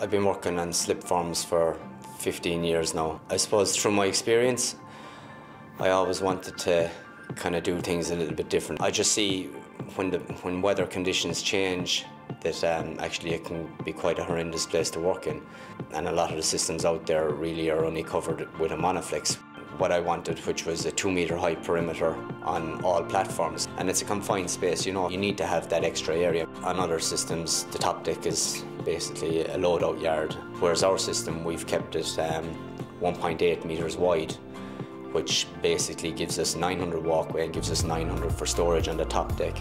I've been working on slip forms for 15 years now. I suppose through my experience, I always wanted to kind of do things a little bit different. I just see when the when weather conditions change that um, actually it can be quite a horrendous place to work in. And a lot of the systems out there really are only covered with a Monarflex what I wanted, which was a two metre high perimeter on all platforms. And it's a confined space, you know, you need to have that extra area. On other systems, the top deck is basically a load out yard, whereas our system, we've kept it um, 1.8 metres wide which basically gives us 900 walkway and gives us 900 for storage on the top deck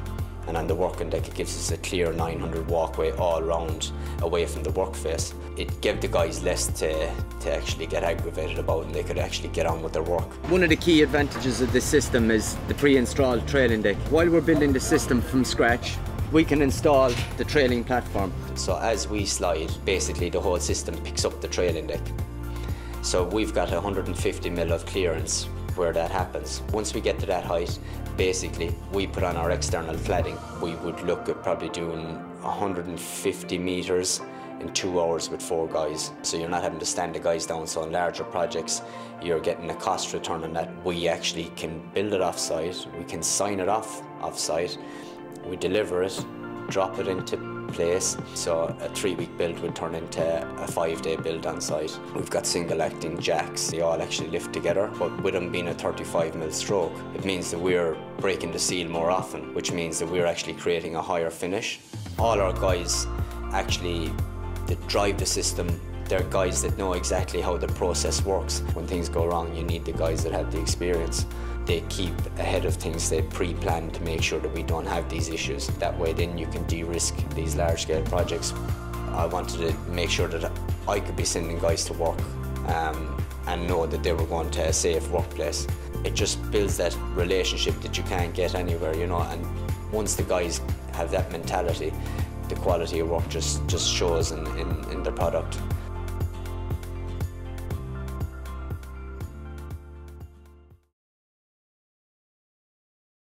and on the working deck it gives us a clear 900 walkway all round away from the work face. It gave the guys less to, to actually get aggravated about and they could actually get on with their work. One of the key advantages of this system is the pre-installed trailing deck. While we're building the system from scratch, we can install the trailing platform. So as we slide, basically the whole system picks up the trailing deck. So we've got 150 mil of clearance where that happens. Once we get to that height, basically we put on our external cladding. We would look at probably doing 150 metres in two hours with four guys. So you're not having to stand the guys down. So on larger projects, you're getting a cost return on that. We actually can build it off site, we can sign it off off site, we deliver it, drop it into place. So a three week build would turn into a five day build on site. We've got single acting jacks, they all actually lift together, but with them being a 35 mil stroke, it means that we're breaking the seal more often, which means that we're actually creating a higher finish. All our guys actually drive the system they're guys that know exactly how the process works. When things go wrong, you need the guys that have the experience. They keep ahead of things, they pre-plan to make sure that we don't have these issues. That way then you can de-risk these large-scale projects. I wanted to make sure that I could be sending guys to work um, and know that they were going to a safe workplace. It just builds that relationship that you can't get anywhere, you know, and once the guys have that mentality, the quality of work just, just shows in, in, in the product.